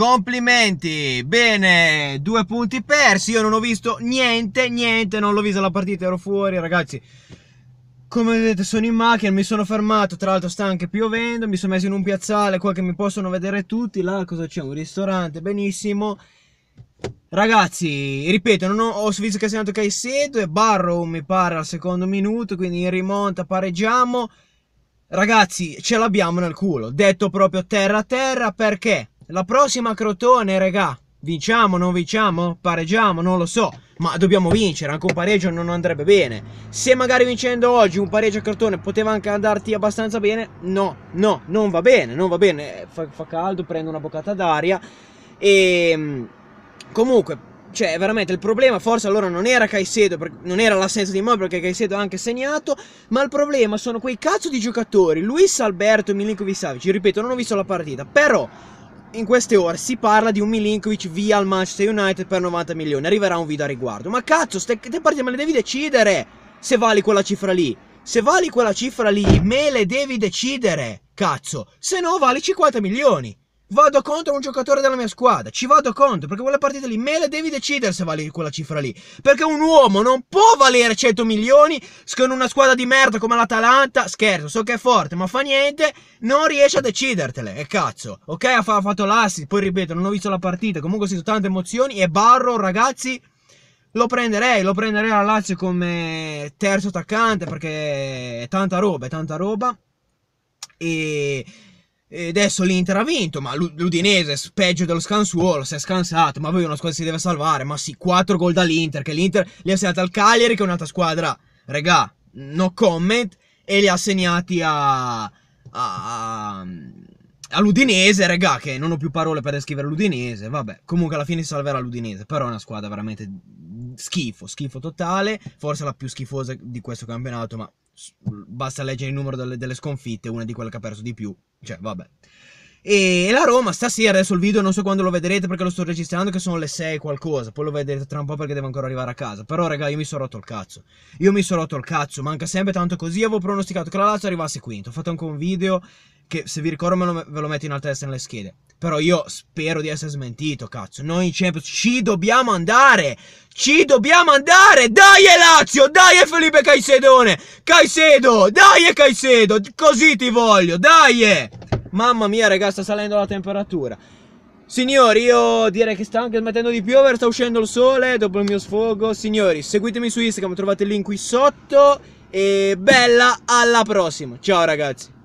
complimenti. Bene, due punti persi. Io non ho visto niente, niente. Non l'ho vista la partita, ero fuori, ragazzi. Come vedete sono in macchina, mi sono fermato, tra l'altro sta anche piovendo, mi sono messo in un piazzale qua che mi possono vedere tutti, là cosa c'è? Un ristorante, benissimo. Ragazzi, ripeto, non ho, ho visto che è segnato Caicedo e Barrow mi pare al secondo minuto, quindi in rimonta pareggiamo. Ragazzi, ce l'abbiamo nel culo, detto proprio terra a terra, perché la prossima Crotone, regà, vinciamo, non vinciamo, pareggiamo, non lo so, ma dobbiamo vincere, anche un pareggio non andrebbe bene. Se magari vincendo oggi un pareggio a Crotone poteva anche andarti abbastanza bene, no, no, non va bene, non va bene, fa, fa caldo, prendo una boccata d'aria. E ehm, Comunque, cioè, veramente il problema forse allora non era Caicedo, non era l'assenza di Immobile perché Caicedo ha anche segnato, ma il problema sono quei cazzo di giocatori, Luis Alberto e Milinkovic Savic, ripeto, non ho visto la partita, però in queste ore si parla di un Milinkovic via al Manchester United per 90 milioni, arriverà un video a riguardo, ma cazzo, ste, te partite me le devi decidere se vali quella cifra lì, se vali quella cifra lì, me le devi decidere, cazzo, se no vali 50 milioni. Vado contro un giocatore della mia squadra, ci vado contro, perché quelle partite lì me le devi decidere se vali quella cifra lì. Perché un uomo non può valere 100 milioni con una squadra di merda come l'Atalanta, scherzo, so che è forte, ma fa niente, non riesce a decidertele, e cazzo. Ok, ha fatto l'assist, poi ripeto, non ho visto la partita, comunque ho sentito tante emozioni e Barro, ragazzi, lo prenderei, lo prenderei alla Lazio come terzo attaccante perché è tanta roba, è tanta roba. E e adesso l'Inter ha vinto, ma l'Udinese, peggio dello scansuolo, si è scansato, ma poi una squadra si deve salvare. Ma sì, 4 gol dall'Inter, che l'Inter li ha segnati al Cagliari, che è un'altra squadra, regà, no comment, e li ha segnati a, a, all'Udinese, regà, che non ho più parole per descrivere l'Udinese, vabbè, comunque alla fine si salverà l'Udinese, però è una squadra veramente schifo, schifo totale, forse la più schifosa di questo campionato, ma basta leggere il numero delle, delle sconfitte, una di quelle che ha perso di più. Cioè, vabbè. E la Roma stasera, adesso il video non so quando lo vedrete perché lo sto registrando che sono le 6 qualcosa, poi lo vedrete tra un po' perché devo ancora arrivare a casa. Però raga, io mi sono rotto il cazzo. Io mi sono rotto il cazzo, manca sempre tanto così, avevo pronosticato che la Lazio arrivasse quinto. Ho fatto anche un video che se vi ricordo lo, ve lo metto in alta destra nelle schede. Però io spero di essere smentito, cazzo. Noi in Champions ci dobbiamo andare. Ci dobbiamo andare. Dai Lazio, dai Felipe Caisedone. Caicedo, dai Caicedo. Così ti voglio, dai. Mamma mia, raga, sta salendo la temperatura. Signori, io direi che sta anche smettendo di piovere, sta uscendo il sole dopo il mio sfogo. Signori, seguitemi su Instagram, trovate il link qui sotto. E bella, alla prossima. Ciao ragazzi.